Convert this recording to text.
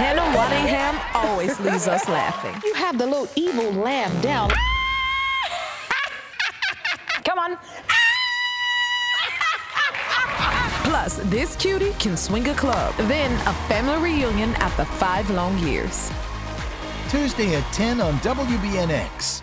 Hannah Waddingham always leaves us laughing. You have the little evil laugh down. Come on. Plus, this cutie can swing a club. Then a family reunion after five long years. Tuesday at 10 on WBNX.